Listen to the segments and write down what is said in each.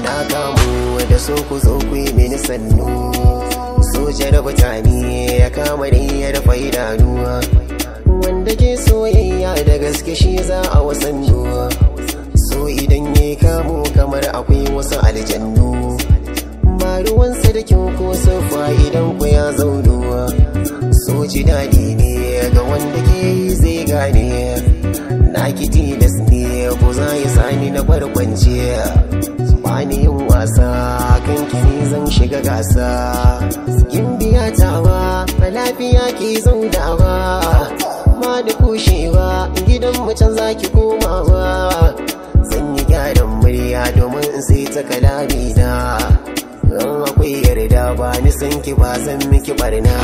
na kamu da so ku zo ku yi mini sannu. Soja da mutane ya kama ni ya rufe idanuwa. Wanda ke soyayya da gaske shi za a wasannu. So idan ya kamu kamar akwai wasu aljannu. Ba ruwansa da kyau ko sufa idan ku ya zaunuwa so ji daɗi ne ga wanda ke yi zai gane. Na kiti da ne ko za ya sani na barkwance zan shiga gasa. Kin biya tawa a lafiya ki zaunawa. Ma da kushewa gidan mutan zaki komawa. Zan yi gyaran murya domin in sai ta kalami na Ran akwai yarda ba ni san ki ba zan miki barna.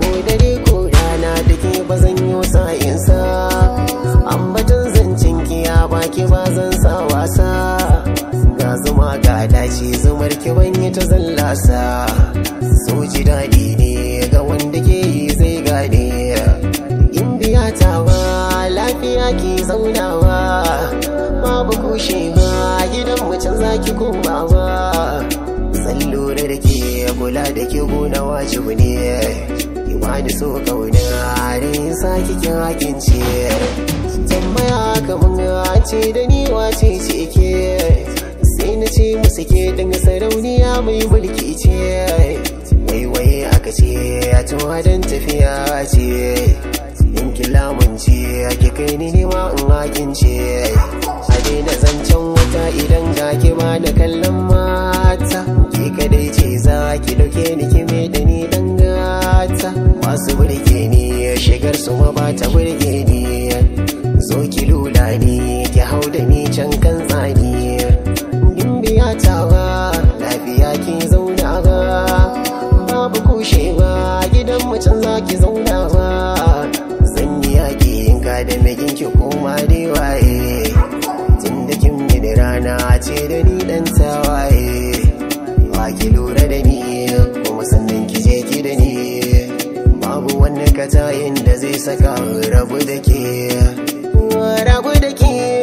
Ko dare ko rana da ke ba zan yi sa'insa ambatan zancen ki ya baki ba zan sa wasa. Dace zumar ki ban yi ta zallasa. So ji daɗi ne ga wanda ke yi zai gane. In biya tawa lafiya ki zaunawa. Babu kushewa gidan mutum zaki komawa zan lura da ke kula da ke gona wajibu ne. Imani so ƙauna rin sa kikin hakin ce tambaya kamar ce da ni wace ce ke? Na ce musu ke dinga sarauniya mai mulki ce. Waiwaye aka ce a tuwa don tafiya ce. In kilamun ce ake kai ni nema in hakin ce a daina zancen wata idan ga ki ba da kallon mata. Ki kadai ce za ki ɗauke ni ki me da ni dan gata masu burge ni shigar su ma ba ta burge ni. Babu kushewa gidan mutum za ki zauna ba. Zan yi yaƙi in ka da megin ki koma dai waye. Tun da kin mini rana ce da ni dan tawaye. Ba ki lura da ni kuma sannan ki je ki da ni. Babu wani katayin da zai saka rabu da ke. Rabu da ke.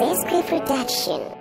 Basically production.